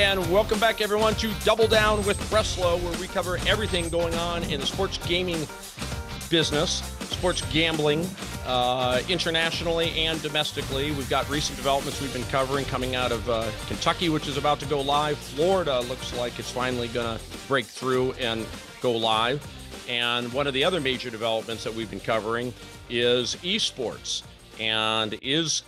and welcome back, everyone, to Double Down with Breslo, where we cover everything going on in the sports gaming business, sports gambling, uh, internationally and domestically. We've got recent developments we've been covering coming out of uh, Kentucky, which is about to go live. Florida looks like it's finally going to break through and go live. And one of the other major developments that we've been covering is esports. And is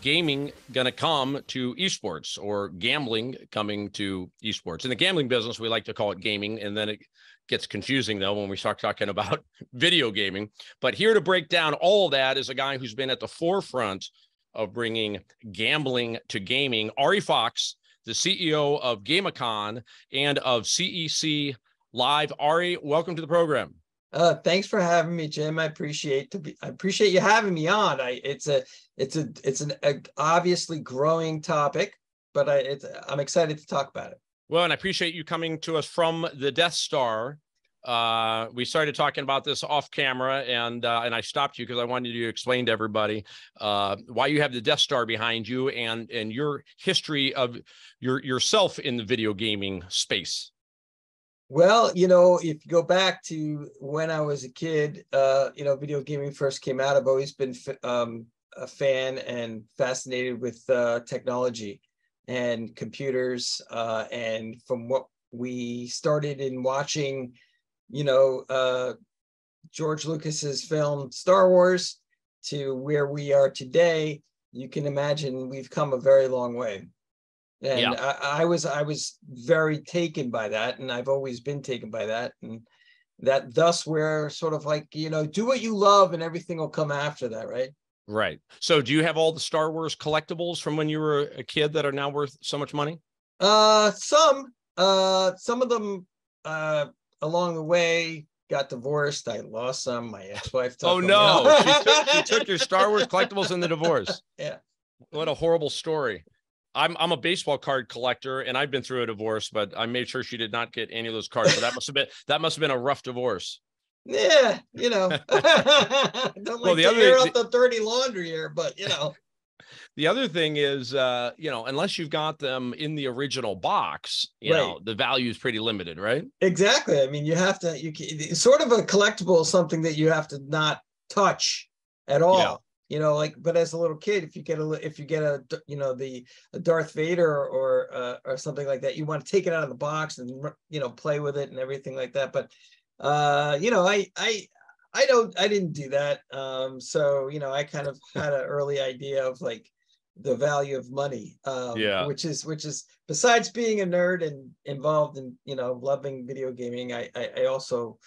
gaming going to come to esports or gambling coming to esports? In the gambling business, we like to call it gaming, and then it gets confusing though when we start talking about video gaming. But here to break down all that is a guy who's been at the forefront of bringing gambling to gaming. Ari Fox, the CEO of Gameacon and of CEC Live. Ari, welcome to the program. Uh, thanks for having me, Jim. I appreciate to be. I appreciate you having me on. I it's a it's a it's an a obviously growing topic, but I it's I'm excited to talk about it. Well, and I appreciate you coming to us from the Death Star. Uh, we started talking about this off camera, and uh, and I stopped you because I wanted you to explain to everybody uh, why you have the Death Star behind you and and your history of your yourself in the video gaming space. Well, you know, if you go back to when I was a kid, uh, you know, video gaming first came out. I've always been um, a fan and fascinated with uh, technology and computers. Uh, and from what we started in watching, you know, uh, George Lucas's film Star Wars to where we are today, you can imagine we've come a very long way. And yeah. I, I was I was very taken by that, and I've always been taken by that, and that thus we're sort of like you know do what you love, and everything will come after that, right? Right. So do you have all the Star Wars collectibles from when you were a kid that are now worth so much money? Uh some. Uh some of them uh along the way got divorced. I lost some. My ex-wife Oh no. she, took, she took your Star Wars collectibles in the divorce. Yeah. What a horrible story. I'm I'm a baseball card collector and I've been through a divorce, but I made sure she did not get any of those cards. So that must have been that must have been a rough divorce yeah, you know, don't like well, the to other, air out the dirty laundry here, but you know. The other thing is, uh, you know, unless you've got them in the original box, you right. know, the value is pretty limited, right? Exactly. I mean, you have to, you can, sort of a collectible, something that you have to not touch at all. You know, like, but as a little kid, if you get a, if you get a, you know, the a Darth Vader or uh, or something like that, you want to take it out of the box and you know play with it and everything like that. But uh, you know, I I I don't I didn't do that. Um, so you know, I kind of had an early idea of like the value of money. Um, yeah. Which is which is besides being a nerd and involved in you know loving video gaming, I I, I also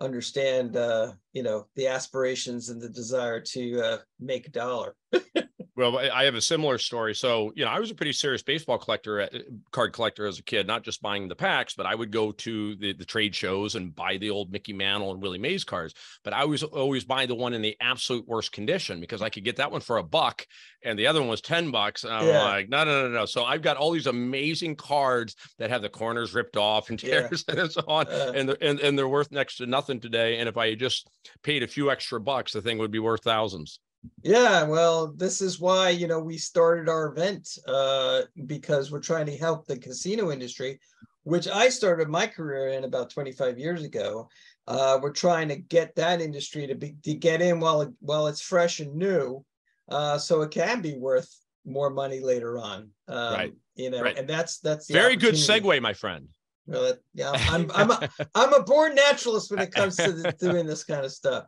understand uh, you know the aspirations and the desire to uh, make a dollar. Well, I have a similar story. So, you know, I was a pretty serious baseball collector, uh, card collector as a kid, not just buying the packs, but I would go to the, the trade shows and buy the old Mickey Mantle and Willie Mays cards. But I was always buy the one in the absolute worst condition because I could get that one for a buck and the other one was 10 bucks. And I'm yeah. like, no, no, no, no. So I've got all these amazing cards that have the corners ripped off and tears yeah. and so on. Uh, and, and, and they're worth next to nothing today. And if I just paid a few extra bucks, the thing would be worth thousands. Yeah, well, this is why you know we started our event uh, because we're trying to help the casino industry, which I started my career in about 25 years ago. Uh, we're trying to get that industry to be to get in while it, while it's fresh and new, uh, so it can be worth more money later on. Um, right. You know, right. and that's that's very good segue, my friend. Well, yeah, I'm I'm a, I'm a born naturalist when it comes to the, doing this kind of stuff.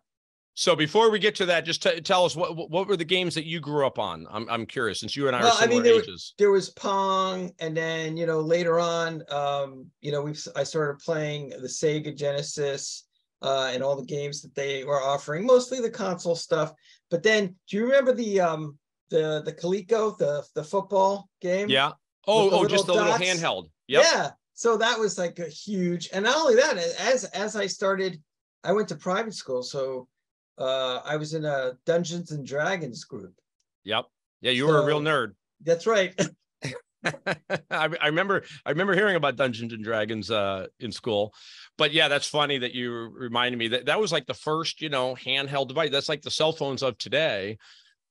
So before we get to that, just t- tell us what what were the games that you grew up on? I'm I'm curious since you and I well, are similar I mean, there ages. Was, there was Pong, and then you know later on, um, you know we I started playing the Sega Genesis uh, and all the games that they were offering, mostly the console stuff. But then, do you remember the um the the Coleco, the the football game? Yeah. Oh, oh, just the dots? little handheld. Yep. Yeah. So that was like a huge, and not only that, as as I started, I went to private school, so uh, I was in a Dungeons and Dragons group. Yep. Yeah, you so, were a real nerd. That's right. I, I, remember I remember hearing about Dungeons and Dragons uh, in school, but yeah, that's funny that you reminded me that that was like the first you know handheld device. That's like the cell phones of today.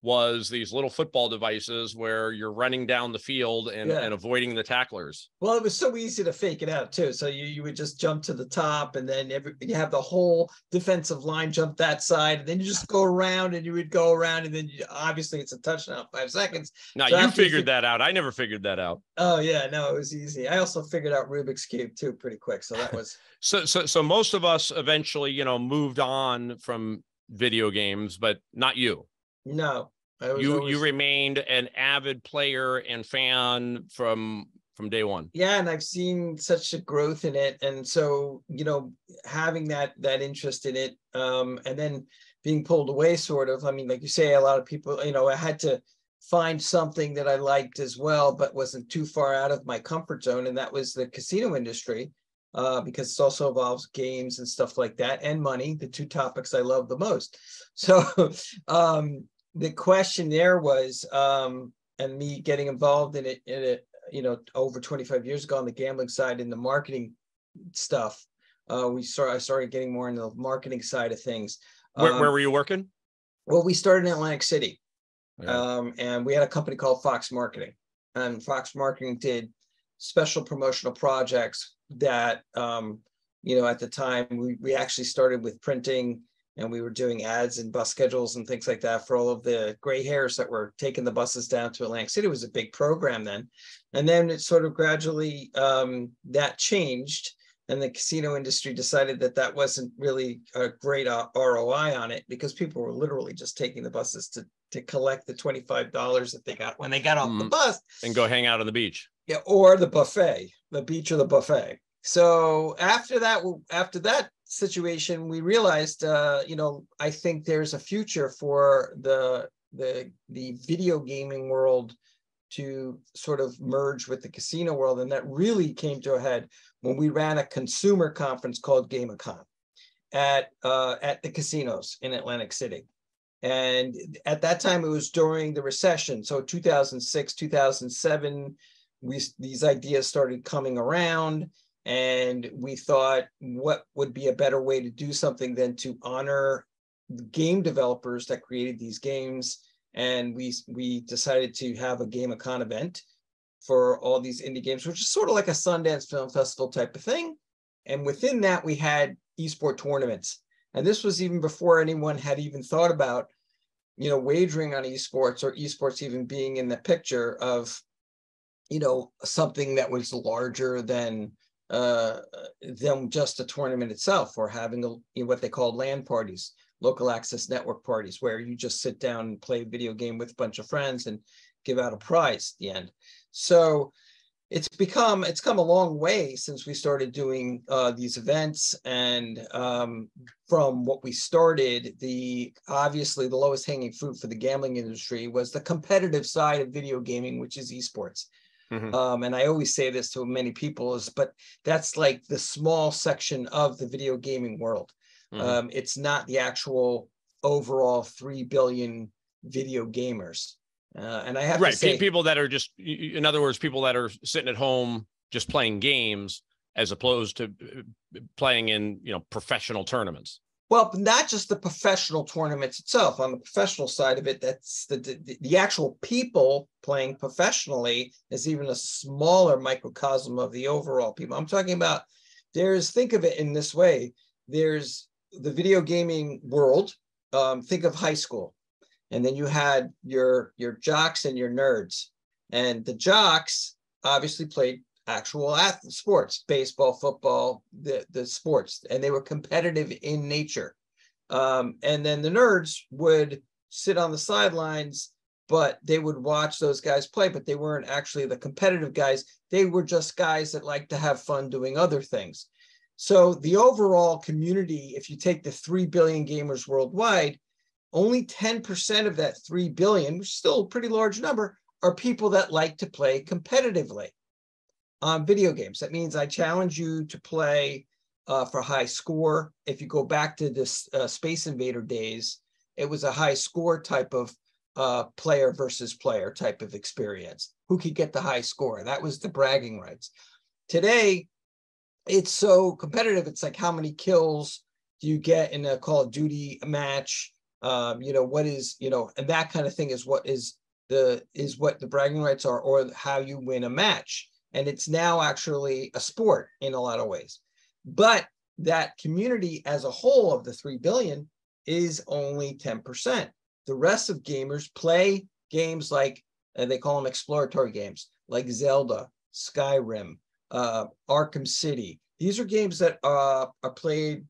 Was these little football devices where you're running down the field and, yeah. and avoiding the tacklers. Well, it was so easy to fake it out too. So you, you would just jump to the top and then every, you have the whole defensive line jump that side and then you just go around and you would go around and then you, obviously it's a touchdown five seconds. Now so you figured you, that out. I never figured that out. Oh yeah, no, it was easy. I also figured out Rubik's cube too pretty quick. So that was so so so most of us eventually, you know, moved on from video games, but not you. No, you always... you remained an avid player and fan from from day one. Yeah, and I've seen such a growth in it, and so you know, having that that interest in it, um, and then being pulled away, sort of. I mean, like you say, a lot of people, you know, I had to find something that I liked as well, but wasn't too far out of my comfort zone, and that was the casino industry. Uh, because it also involves games and stuff like that and money, the two topics I love the most. So um, the question there was, um, and me getting involved in it, in it, you know, over 25 years ago on the gambling side in the marketing stuff. Uh, we started, I started getting more into the marketing side of things. Where, um, where were you working? Well, we started in Atlantic City, yeah. um, and we had a company called Fox Marketing, and Fox Marketing did special promotional projects that, um, you know, at the time we we actually started with printing and we were doing ads and bus schedules and things like that for all of the gray hairs that were taking the buses down to Atlantic City. It was a big program then, and then it sort of gradually um, that changed, and the casino industry decided that that wasn't really a great uh, ROI on it because people were literally just taking the buses to to collect the twenty five dollars that they got when they got off mm. the bus and go hang out on the beach. Or the buffet, the beach or the buffet. So after that, after that situation, we realized, uh, you know, I think there's a future for the the the video gaming world to sort of merge with the casino world, and that really came to a head when we ran a consumer conference called Gameacon at uh, at the casinos in Atlantic City. And at that time, it was during the recession. So 2006, 2007, we, these ideas started coming around and we thought what would be a better way to do something than to honor game developers that created these games. And we we decided to have a Gameacon event for all these indie games which is sort of like a sundance film festival type of thing. And within that we had esport tournaments. And this was even before anyone had even thought about you know wagering on esports or esports even being in the picture of you know something that was larger than uh, than just the tournament itself or having a, you know, what they call LAN parties, local access network parties, where you just sit down and play a video game with a bunch of friends and give out a prize at the end. So it's become it's come a long way since we started doing uh, these events and um, from what we started the obviously the lowest hanging fruit for the gambling industry was the competitive side of video gaming which is esports Mm-hmm. Um, and I always say this to many people is, but that's like the small section of the video gaming world. Mm-hmm. Um, it's not the actual overall 3 billion video gamers. Uh, and I have right. Say, people that are just, in other words, people that are sitting at home just playing games as opposed to uh, playing in, you know, professional tournaments. Well, not just the professional tournaments itself. On the professional side of it, that's the, the, the actual people playing professionally is even a smaller microcosm of the overall people. I'm talking about there's think of it in this way. There's the video gaming world. Um, think of high school, and then you had your your jocks and your nerds, and the jocks obviously played actual sports, baseball, football, the, the sports, and they were competitive in nature. Um, and then the nerds would sit on the sidelines, but they would watch those guys play, but they weren't actually the competitive guys. They were just guys that like to have fun doing other things. So the overall community, if you take the 3 billion gamers worldwide, only 10% of that 3 billion, which is still a pretty large number, are people that like to play competitively um, video games. That means I challenge you to play uh, for high score. If you go back to this uh, Space Invader days, it was a high score type of uh, player versus player type of experience. Who could get the high score? That was the bragging rights. Today, it's so competitive. It's like how many kills do you get in a Call of Duty match? um, you know what is you know and that kind of thing is what is the is what the bragging rights are or how you win a match and it's now actually a sport in a lot of ways. But that community as a whole of the 3 billion is only 10% the rest of gamers play games like and they call them exploratory games like zelda skyrim uh, arkham city. These are games that uh, are played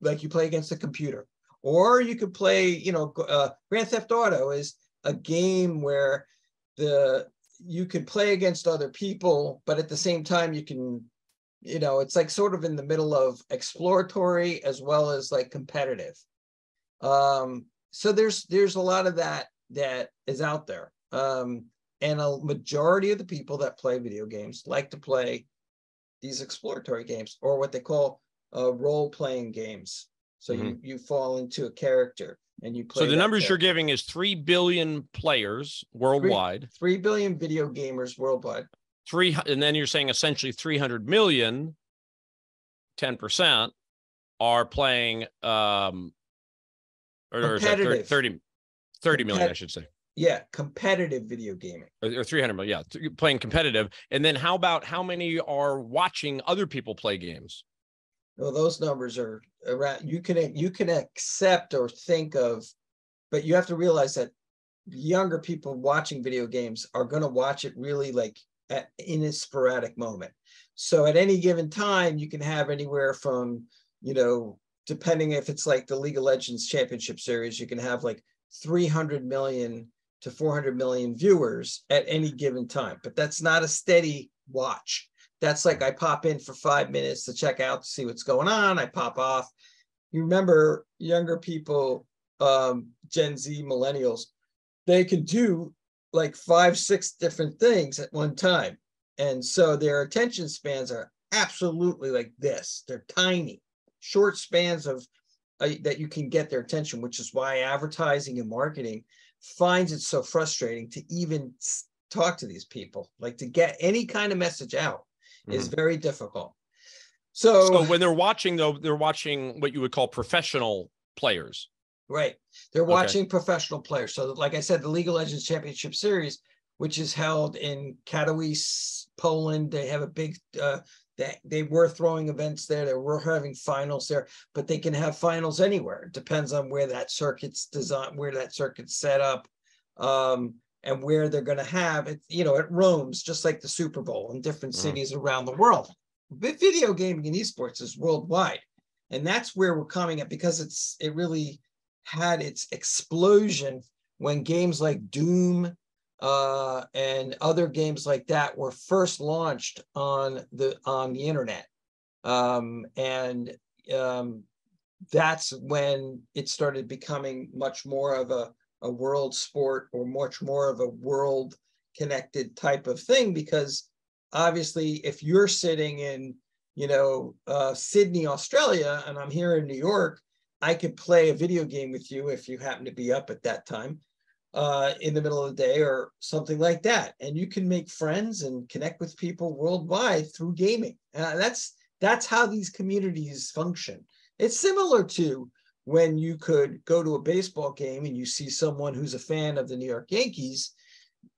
like you play against a computer. Or you could play you know uh, grand theft auto is a game where the you can play against other people but at the same time you can you know it's like sort of in the middle of exploratory as well as like competitive. Um so there's there's a lot of that that is out there. Um and a majority of the people that play video games like to play these exploratory games or what they call uh, role playing games. So mm-hmm. you you fall into a character and you play. So the numbers you're giving is three billion players worldwide. Three, 3 billion video gamers worldwide. Three, and then you're saying essentially 300 million, 10% are playing, um, or, or is that 30, 30, 30 million, I should say. Yeah, competitive video gaming. Or, or 300 million, yeah, playing competitive. And then how about how many are watching other people play games? Well, those numbers are around. You can you can accept or think of, but you have to realize that younger people watching video games are going to watch it really like at, in a sporadic moment. So at any given time, you can have anywhere from you know, depending if it's like the League of Legends Championship Series, you can have like 300 million to 400 million viewers at any given time. But that's not a steady watch that's like I pop in for five minutes to check out to see what's going on. I pop off. You remember younger people, um, Gen Z millennials, they can do like five, six different things at one time. And so their attention spans are absolutely like this. They're tiny, short spans of uh, that you can get their attention, which is why advertising and marketing finds it so frustrating to even talk to these people, like to get any kind of message out mm-hmm. is very difficult. So, so when they're watching though, they're watching what you would call professional players. Right. They're watching okay. professional players. So like I said, the League of Legends Championship Series, which is held in Katowice, Poland, they have a big uh, they, they were throwing events there. They were having finals there, but they can have finals anywhere. It depends on where that circuit's designed, where that circuit's set up. Um, and where they're going to have it, you know, it roams just like the Super Bowl in different mm. cities around the world. But video gaming and esports is worldwide. And that's where we're coming at because it's it really had its explosion when games like Doom uh, and other games like that were first launched on the on the internet. Um, and um, that's when it started becoming much more of a a world sport or much more of a world connected type of thing because obviously if you're sitting in you know uh, sydney australia and i'm here in new york i could play a video game with you if you happen to be up at that time uh, in the middle of the day or something like that. And you can make friends and connect with people worldwide through gaming. Uh, that's that's how these communities function. It's similar to when you could go to a baseball game and you see someone who's a fan of the New York Yankees,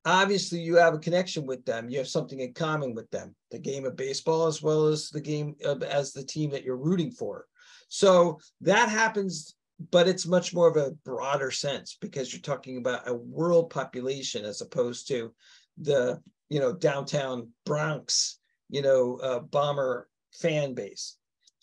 obviously you have a connection with them. You have something in common with them, the game of baseball as well as the game of, as the team that you're rooting for. So that happens, but it's much more of a broader sense because you're talking about a world population as opposed to the, you know, downtown Bronx, you know, uh, bomber fan base.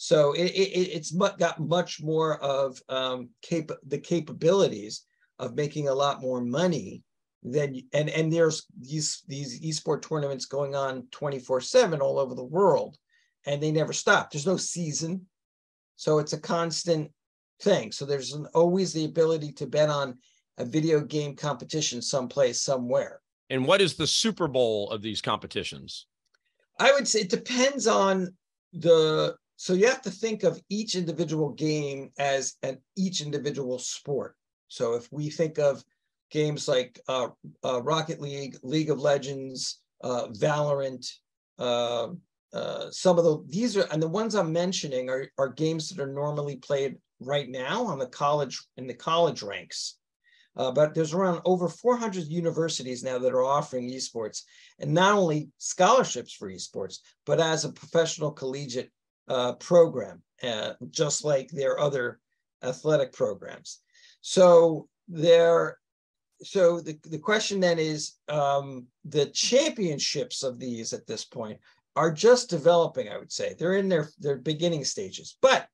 So it, it, it's got much more of um, cap- the capabilities of making a lot more money than and and there's these these esport tournaments going on 24 7 all over the world and they never stop. There's no season. So it's a constant thing. So there's an, always the ability to bet on a video game competition someplace somewhere. And what is the super bowl of these competitions? I would say it depends on the so you have to think of each individual game as an each individual sport. So if we think of games like uh, uh, Rocket League, League of Legends, uh, Valorant, um, uh, some of the these are and the ones I'm mentioning are are games that are normally played right now on the college in the college ranks. Uh, but there's around over 400 universities now that are offering esports, and not only scholarships for esports, but as a professional collegiate uh, program, uh, just like their other athletic programs. So there, so the, the question then is um, the championships of these at this point are just developing, I would say. They're in their, their beginning stages. But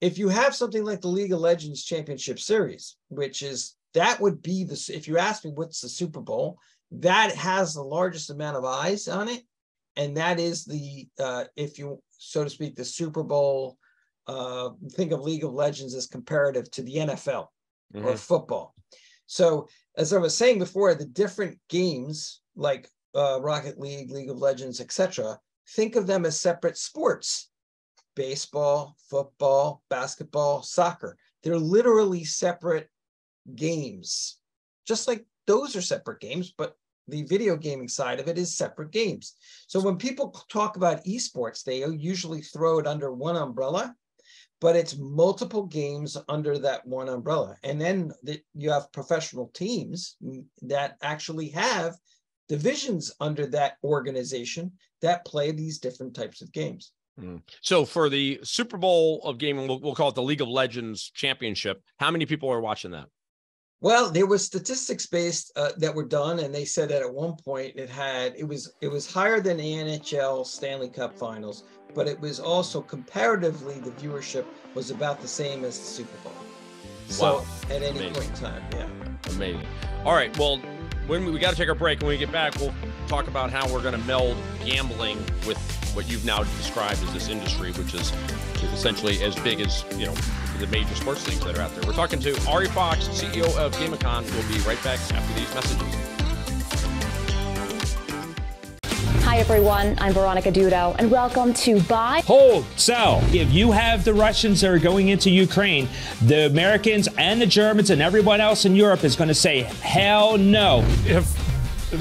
if you have something like the League of Legends Championship Series, which is that would be the if you ask me what's the Super Bowl, that has the largest amount of eyes on it, and that is the uh, if you so to speak the Super Bowl. Uh, think of League of Legends as comparative to the NFL mm-hmm. or football. So as I was saying before, the different games like uh, Rocket League, League of Legends, etc., think of them as separate sports baseball, football, basketball, soccer. They're literally separate games, just like those are separate games, but the video gaming side of it is separate games. So when people talk about esports, they usually throw it under one umbrella, but it's multiple games under that one umbrella. And then the, you have professional teams that actually have divisions under that organization that play these different types of games. Mm. So for the Super Bowl of gaming, we'll, we'll, call it the League of Legends Championship. How many people are watching that? Well, there was statistics based uh, that were done, and they said that at one point it had it was it was higher than the NHL Stanley Cup Finals, but it was also comparatively the viewership was about the same as the Super Bowl. So wow. at any Amazing. point in time, yeah. Amazing. All right. Well, when we, we got to take our break, when we get back, we'll talk about how we're going to meld gambling with what you've now described as this industry, which is essentially as big as you know the major sports leagues that are out there. We're talking to Ari Fox, CEO of Gameacon. We'll be right back after these messages. Hi, everyone. I'm Veronica Dudo, and welcome to Buy, Hold, Sell. If you have the Russians that are going into Ukraine, the Americans and the Germans and everyone else in Europe is going to say, hell no. If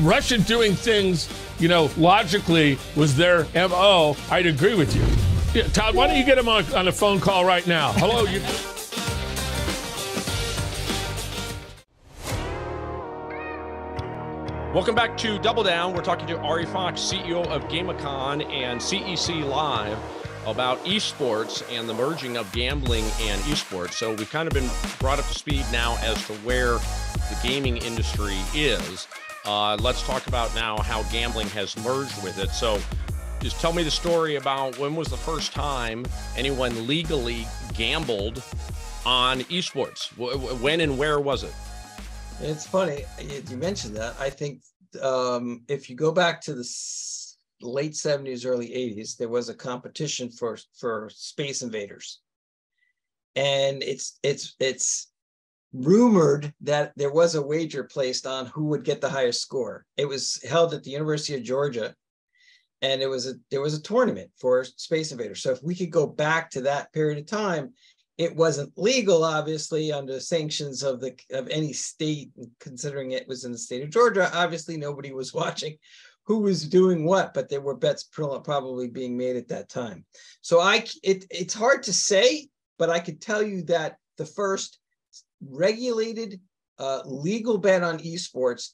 Russia doing things, you know, logically was their MO, I'd agree with you. Yeah, Todd, why don't you get him on, on a phone call right now? Hello, you. Welcome back to Double Down. We're talking to Ari Fox, CEO of Gameacon and CEC Live about esports and the merging of gambling and esports. So we've kind of been brought up to speed now as to where the gaming industry is. Uh, let's talk about now how gambling has merged with it. So just tell me the story about when was the first time anyone legally gambled on esports? When and where was it? It's funny you mentioned that. I think um, if you go back to the late 70s, early 80s, there was a competition for for Space Invaders, and it's it's it's rumored that there was a wager placed on who would get the highest score. It was held at the University of Georgia and it was a there was a tournament for Space Invaders. So if we could go back to that period of time, it wasn't legal, obviously, under sanctions of the of any state. Considering it was in the state of Georgia, obviously nobody was watching who was doing what, but there were bets probably being made at that time. So I it it's hard to say, but I could tell you that the first regulated uh, legal bet on esports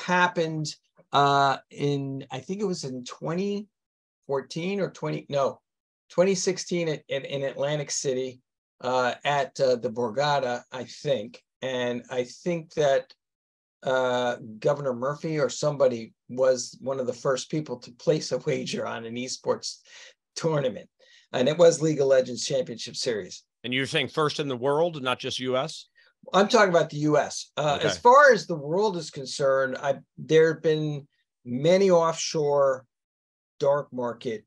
happened uh, in I think it was in 2014 or 20 no 2016 at, at in Atlantic City uh, at uh, the Borgata, I think, and I think that uh, Governor Murphy or somebody was one of the first people to place a wager on an esports tournament, and it was League of Legends Championship Series. And you're saying first in the world, not just U.S. I'm talking about the U.S. Uh, okay. As far as the world is concerned, I there have been many offshore dark market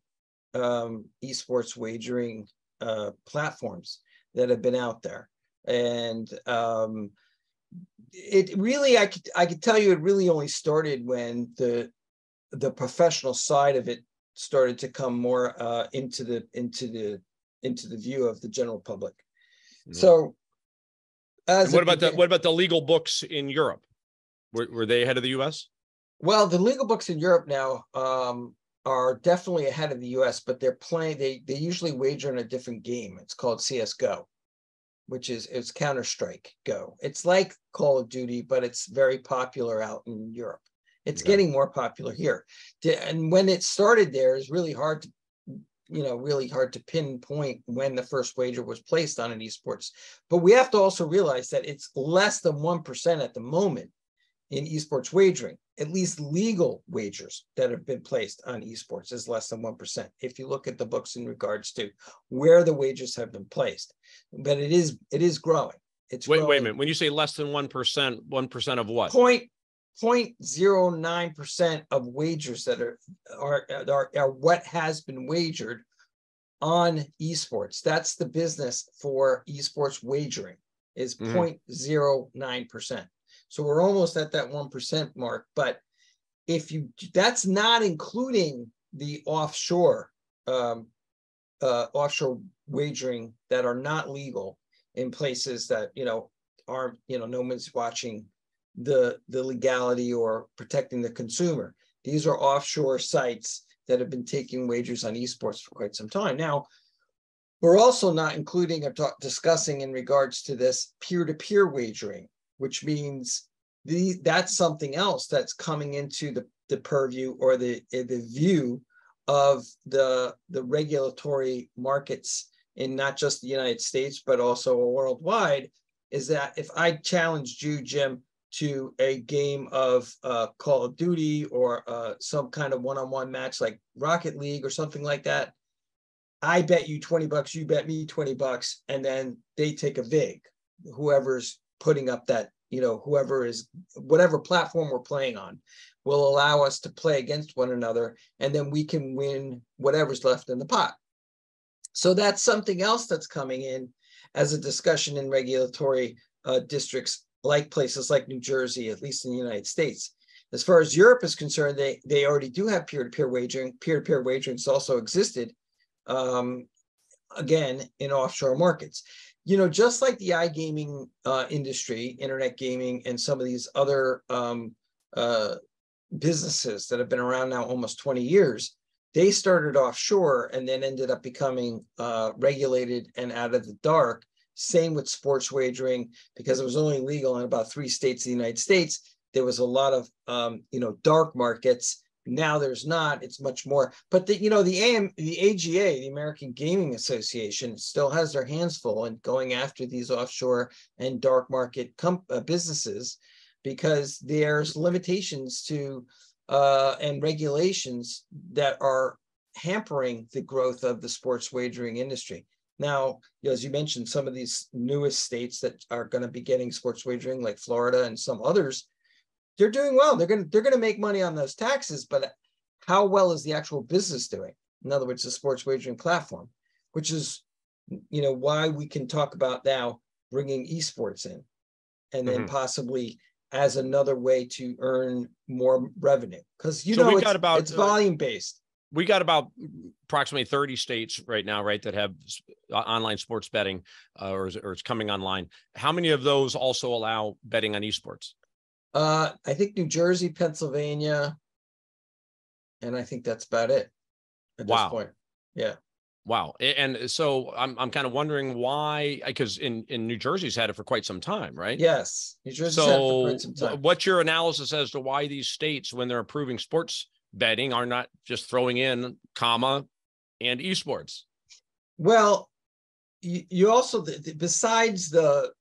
um, esports wagering uh, platforms that have been out there, and um, it really I could I could tell you it really only started when the the professional side of it started to come more uh, into the into the into the view of the general public. Mm-hmm. So what about the what about the legal books in Europe? Were, were they ahead of the U.S.? Well, the legal books in Europe now um, are definitely ahead of the U.S., but they're playing. They they usually wager in a different game. It's called CS:GO, which is it's Counter Strike Go. It's like Call of Duty, but it's very popular out in Europe. It's Yeah. getting more popular here. And when it started there, is really hard to, you know, really hard to pinpoint when the first wager was placed on an esports. But we have to also realize that it's less than one percent at the moment in esports wagering. At least legal wagers that have been placed on esports is less than one percent. If you look at the books in regards to where the wagers have been placed, but it is it is growing. It's Wait, wait a minute. When you say less than one percent, one percent of what? Point point zero nine percent of wagers that are are are are what has been wagered on esports. That's the business for esports wagering is Mhm. nine percent. So we're almost at that one percent mark. But if you that's not including the offshore um, uh, offshore wagering that are not legal in places that you know aren't you know no one's watching the the legality or protecting the consumer. These are offshore sites that have been taking wagers on esports for quite some time. Now, we're also not including or talk, discussing in regards to this peer-to-peer wagering, which means the that's something else that's coming into the, the purview or the the view of the the regulatory markets in not just the United States but also worldwide. Is that if I challenged you, Jim, to a game of uh, Call of Duty or uh, some kind of one-on-one match like Rocket League or something like that, I bet you 20 bucks, you bet me 20 bucks, and then they take a vig, whoever's putting up that, you know, whoever is whatever platform we're playing on will allow us to play against one another, and then we can win whatever's left in the pot. So that's something else that's coming in as a discussion in regulatory uh, districts like places like New Jersey, at least in the United States. As far as Europe is concerned, they they already do have peer-to-peer wagering. Peer-to-peer wagering has also existed, um, again in offshore markets. You know, just like the iGaming uh, industry, internet gaming, and some of these other um, uh, businesses that have been around now almost 20 years, they started offshore and then ended up becoming uh, regulated and out of the dark. Same with sports wagering, because it was only legal in about three states of the United States. There was a lot of um, you know dark markets. Now there's not. It's much more. But the you know the AM the AGA, the American Gaming Association, still has their hands full in going after these offshore and dark market com- uh, businesses because there's limitations to uh, and regulations that are hampering the growth of the sports wagering industry. Now, you know, as you mentioned, some of these newest states that are going to be getting sports wagering, like Florida and some others, they're doing well. They're going to they're going to make money on those taxes, but how well is the actual business doing? In other words, the sports wagering platform, which is, you know, why we can talk about now bringing esports in, and then Mhm. possibly as another way to earn more revenue because you So know it's, about, it's uh, volume based. We got about approximately 30 states right now, right, that have uh, online sports betting uh, or, is, or it's coming online. How many of those also allow betting on esports? Uh, I think New Jersey, Pennsylvania, and I think that's about it at Wow. this point. Yeah. Wow. And so I'm, I'm kind of wondering why, because in, in New Jersey's had it for quite some time, right? Yes. New Jersey's had it for So quite some time. what's your analysis as to why these states, when they're approving sports betting, are not just throwing in comma and esports? Well, you, also besides the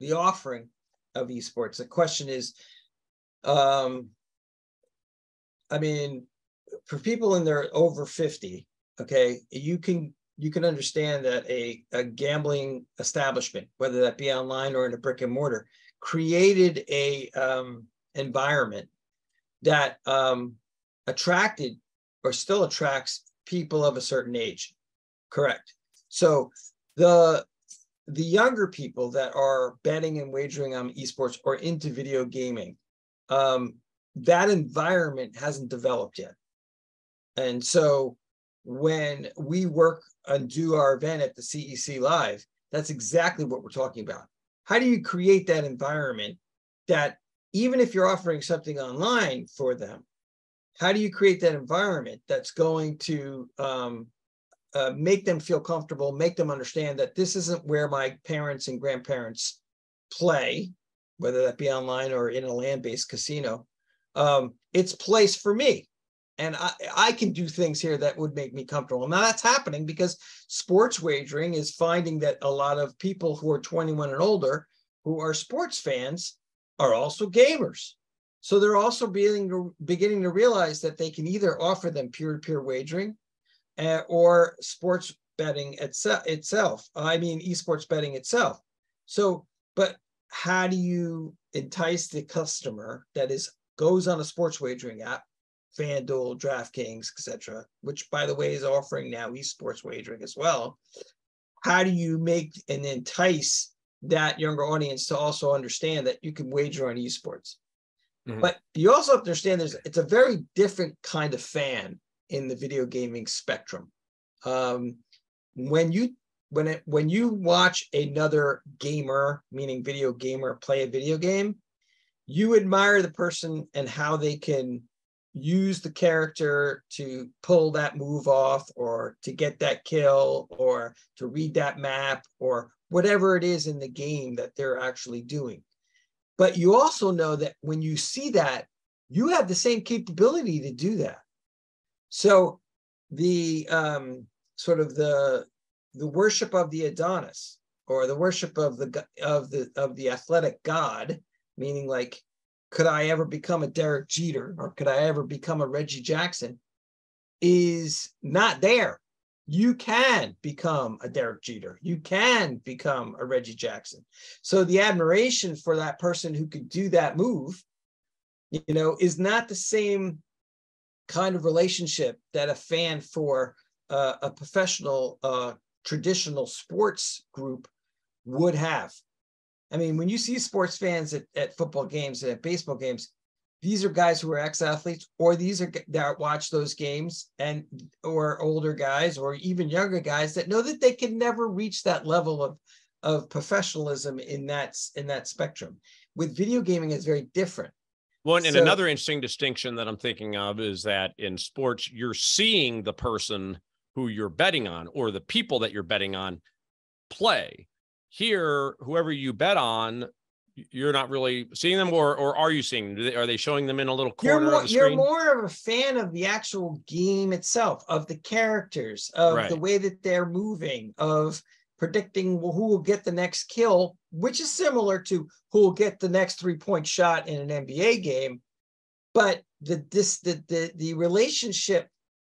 the offering of esports, the question is, um, I mean, for people in their over fifty, okay, you can you can understand that a a gambling establishment, whether that be online or in a brick and mortar, created a um, environment that um, attracted or still attracts people of a certain age. Correct. So the the younger people that are betting and wagering on esports or into video gaming, um, that environment hasn't developed yet. And so when we work and do our event at the CEC Live, that's exactly what we're talking about. How do you create that environment that even if you're offering something online for them, how do you create that environment that's going to um, uh, make them feel comfortable, make them understand that this isn't where my parents and grandparents play, whether that be online or in a land-based casino. Um, it's place for me. And I, I can do things here that would make me comfortable. Now that's happening because sports wagering is finding that a lot of people who are 21 and older who are sports fans are also gamers. So they're also beginning beginning to realize that they can either offer them peer-to-peer wagering uh, or sports betting itself, itself. I mean, esports betting itself. So, but how do you entice the customer that is goes on a sports wagering app, FanDuel, DraftKings, etc., which by the way is offering now esports wagering as well. How do you make and entice that younger audience to also understand that you can wager on esports? Mm-hmm. But you also have to understand there's it's a very different kind of fan in the video gaming spectrum. Um, when you when it when you watch another gamer, meaning video gamer, play a video game, you admire the person and how they can use the character to pull that move off or to get that kill or to read that map or whatever it is in the game that they're actually doing. But you also know that when you see that, you have the same capability to do that. So the um, sort of the the worship of the Adonis or the worship of the of the of the athletic god, meaning like, could I ever become a Derek Jeter or could I ever become a Reggie Jackson, is not there. You can become a Derek Jeter. You can become a Reggie Jackson. So the admiration for that person who could do that move, you know, is not the same kind of relationship that a fan for uh, a professional uh, traditional sports group would have. I mean, when you see sports fans at, at football games and at baseball games, these are guys who are ex-athletes, or these are that watch those games and or older guys, or even younger guys that know that they can never reach that level of of professionalism in that in that spectrum. With video gaming, it's very different. Well, and so, another interesting distinction that I'm thinking of is that in sports, you're seeing the person who you're betting on or the people that you're betting on play. Here, whoever you bet on, you're not really seeing them, or or are you seeing them? Are they showing them in a little corner you're more, of the screen? You're more of a fan of the actual game itself, of the characters, of right. the way that they're moving, of predicting who will get the next kill, which is similar to who will get the next three point shot in an NBA game. But the this the the, the relationship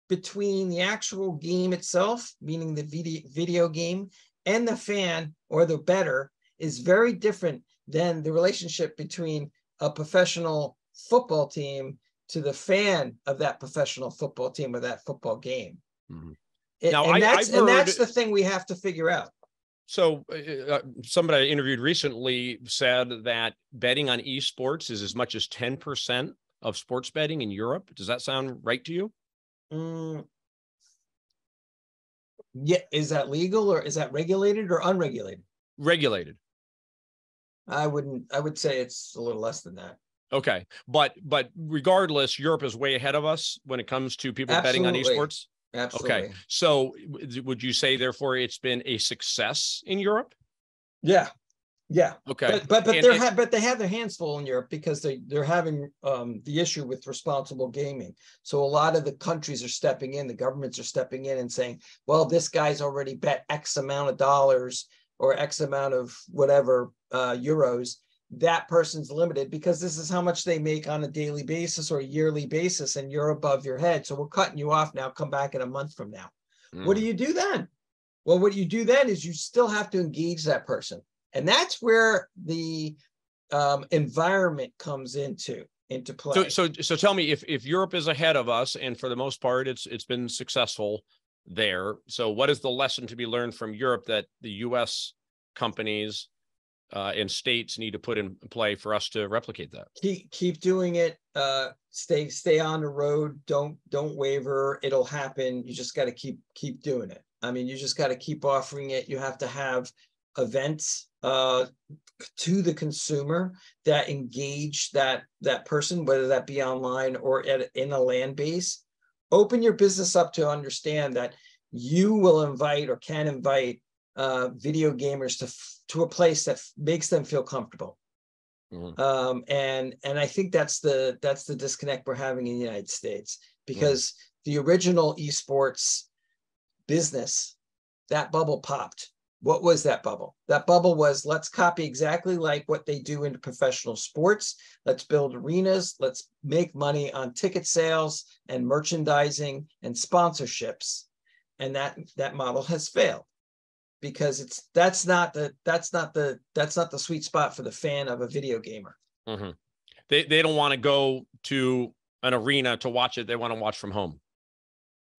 between the actual game itself, meaning the video, video game, and the fan or the better is very different than the relationship between a professional football team to the fan of that professional football team or that football game. Mm-hmm. now, and, I, that's, heard, and that's the thing we have to figure out. So, uh, uh, somebody I interviewed recently said that betting on esports is as much as 10% of sports betting in Europe. Does that sound right to you? Mm. Yeah. Is that legal or is that regulated or unregulated? Regulated. I wouldn't, I would say it's a little less than that. Okay. But, but regardless, Europe is way ahead of us when it comes to people Absolutely. betting on esports. Absolutely. Okay. So would you say therefore it's been a success in Europe? Yeah. Yeah. Okay. But but, but they're ha- but they have their hands full in Europe because they they're having um, the issue with responsible gaming. So a lot of the countries are stepping in, the governments are stepping in and saying, well, this guy's already bet X amount of dollars or X amount of whatever uh, euros that person's limited because this is how much they make on a daily basis or a yearly basis and you're above your head. So we're cutting you off now. Come back in a month from now. Mm. what do mm. you do then? Well what you do then is you still have to engage that person. And that's where the um, environment comes into into play. so so so tell me if if europe is ahead of us and for the most part it's it's been successful there so what is the lesson to be learned from europe that the us companies uh, and states need to put in play for us to replicate that. Keep keep doing it. Uh, stay stay on the road. Don't don't waver. It'll happen. You just got to keep keep doing it. I mean, you just got to keep offering it. You have to have events uh, to the consumer that engage that that person, whether that be online or at in a land base. Open your business up to understand that you will invite or can invite uh, video gamers to to a place that makes them feel comfortable. Mm-hmm. Um, and and I think that's the that's the disconnect we're having in the United States because mm-hmm. the original esports business that bubble popped. What was that bubble? That bubble was let's copy exactly like what they do in professional sports. Let's build arenas. Let's make money on ticket sales and merchandising and sponsorships. And that that model has failed because it's that's not the that's not the that's not the sweet spot for the fan of a video gamer. Mm-hmm. They they don't want to go to an arena to watch it. They want to watch from home.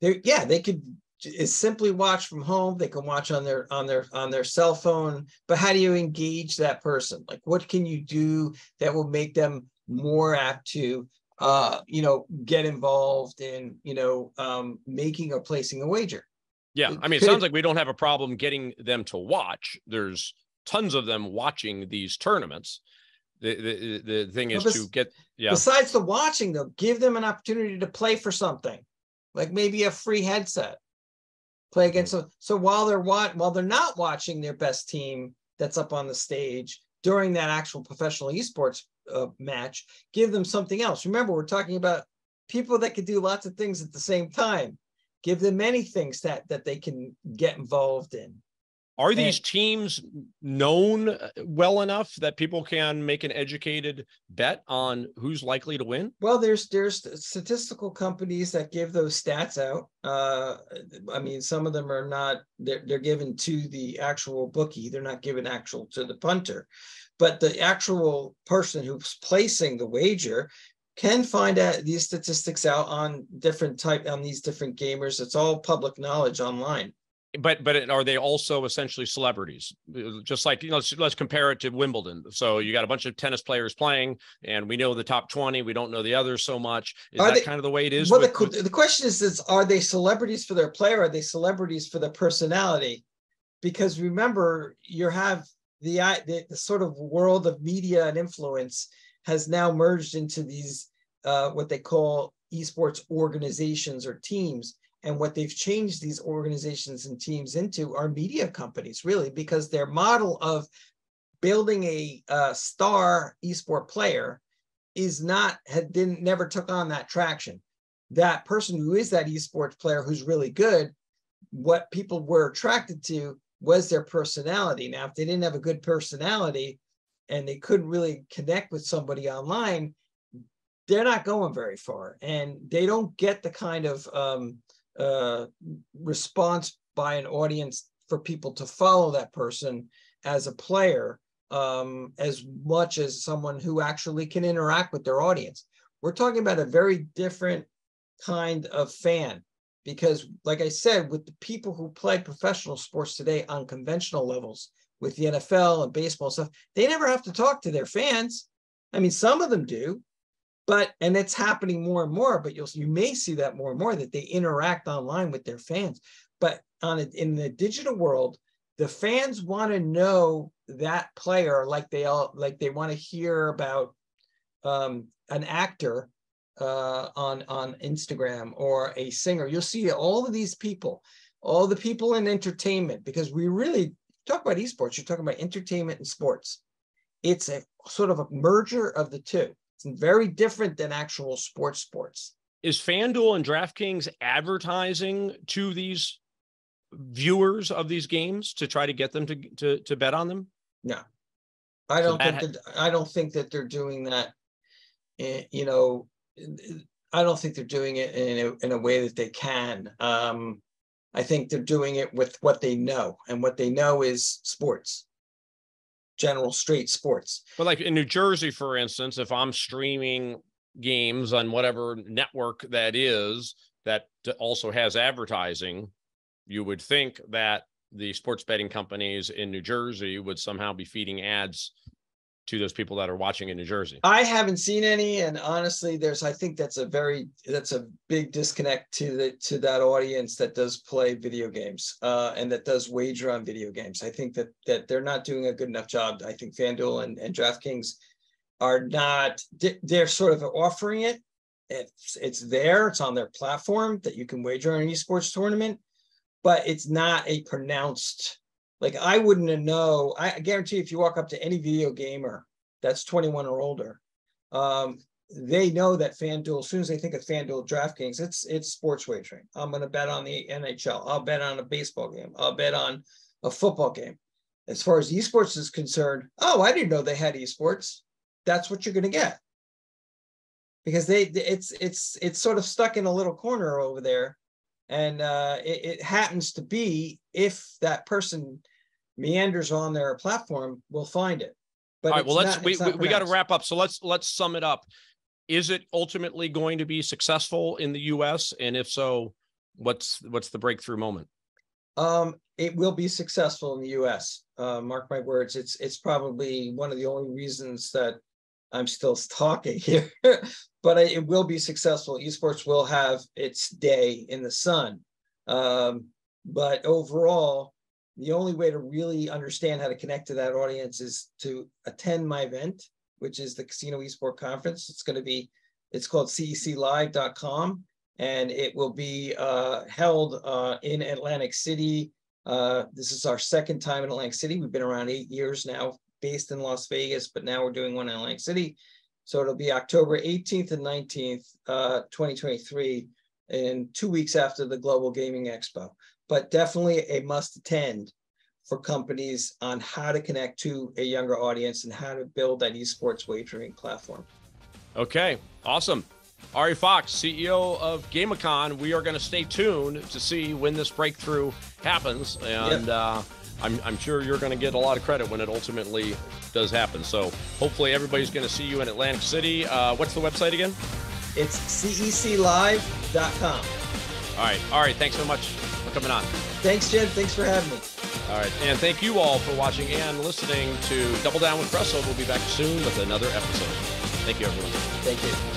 They, yeah, they could is simply watch from home. They can watch on their on their on their cell phone. But how do you engage that person? Like, what can you do that will make them more apt to uh, you know get involved in you know um, making or placing a wager? Yeah, I mean, it sounds like we don't have a problem getting them to watch. There's tons of them watching these tournaments. The the, the thing is to get yeah. Besides the watching, though, give them an opportunity to play for something, like maybe a free headset. Play against so so while they're wa- while they're not watching their best team that's up on the stage during that actual professional esports uh, match, give them something else. Remember, we're talking about people that can do lots of things at the same time. Give them many things that that they can get involved in are these teams known uh, well enough that people can make an educated bet on who's likely to win well there's there's statistical companies that give those stats out uh, i mean some of them are not they're, they're given to the actual bookie they're not given actual to the punter but the actual person who's placing the wager can find out these statistics out on different type on these different gamers. It's all public knowledge online. But but are they also essentially celebrities? Just like you know, let's, let's compare it to Wimbledon. So you got a bunch of tennis players playing, and we know the top twenty. We don't know the others so much. Is are that they, kind of the way it is? Well, with, the, with... the question is, is are they celebrities for their player? Are they celebrities for their personality? Because remember, you have the, the, the sort of world of media and influence has now merged into these uh, what they call esports organizations or teams. And what they've changed these organizations and teams into are media companies, really, because their model of building a uh, star esport player is not had didn't never took on that traction. That person who is that esports player who's really good, what people were attracted to was their personality. Now, if they didn't have a good personality, and they couldn't really connect with somebody online, they're not going very far. And they don't get the kind of um, uh, response by an audience for people to follow that person as a player um, as much as someone who actually can interact with their audience. We're talking about a very different kind of fan because, like I said, with the people who play professional sports today on conventional levels, with the NFL and baseball stuff, they never have to talk to their fans. I mean, some of them do, but and it's happening more and more. But you'll you may see that more and more that they interact online with their fans. But on a, in the digital world, the fans want to know that player like they all like they want to hear about um, an actor uh, on on Instagram or a singer. You'll see all of these people, all the people in entertainment, because we really talk about esports, you're talking about entertainment and sports. It's a sort of a merger of the two. It's very different than actual sports sports. Is FanDuel and DraftKings advertising to these viewers of these games to try to get them to to, to bet on them? No. I don't so think that, that I don't think that they're doing that. Eh, you know, I don't think they're doing it in a, in a way that they can. Um, I think they're doing it with what they know, and what they know is sports, general straight sports. But like in New Jersey, for instance, if I'm streaming games on whatever network that is that also has advertising, you would think that the sports betting companies in New Jersey would somehow be feeding ads to those people that are watching in New Jersey? I haven't seen any, and honestly, there's I think that's a very that's a big disconnect to the to that audience that does play video games uh, and that does wager on video games. I think that that they're not doing a good enough job. I think FanDuel and, and DraftKings are not they're sort of offering it. It's it's there. It's on their platform that you can wager on an esports tournament but it's not a pronounced. Like I wouldn't know. I guarantee if you walk up to any video gamer that's 21 or older, um, they know that FanDuel, as soon as they think of FanDuel DraftKings, it's it's sports wagering. I'm going to bet on the NHL. I'll bet on a baseball game. I'll bet on a football game. As far as esports is concerned, oh, I didn't know they had esports. That's what you're going to get because they it's it's it's sort of stuck in a little corner over there, and uh, it, it happens to be if that person meanders on their platform, will find it. But all right, well, let's not, we, we, we got to wrap up. So let's let's sum it up is it ultimately going to be successful in the US? And if so, what's what's the breakthrough moment? Um, it will be successful in the US. Uh, mark my words. It's it's probably one of the only reasons that I'm still talking here, but it will be successful. Esports will have its day in the sun. Um, but overall, the only way to really understand how to connect to that audience is to attend my event which is the Casino Esport Conference. It's going to be, it's called ceclive.com, and it will be uh, held uh, in Atlantic City. Uh, this is our second time in Atlantic City. We've been around eight years now, based in Las Vegas, but now we're doing one in Atlantic City. So it'll be October 18th and 19th, 2023, uh, and two weeks after the Global Gaming Expo. But definitely a must attend for companies on how to connect to a younger audience and how to build that esports wagering platform. Okay, awesome. Ari Fox, CEO of Gameacon. We are going to stay tuned to see when this breakthrough happens, and uh, I'm, I'm sure you're going to get a lot of credit when it ultimately does happen. So hopefully everybody's going to see you in Atlantic City. Uh, what's the website again? It's ceclive.com. All right, all right. Thanks so much for coming on. Thanks, Jen. Thanks for having me. All right. And thank you all for watching and listening to Double Down with Breslo. We'll be back soon with another episode. Thank you, everyone. Thank you.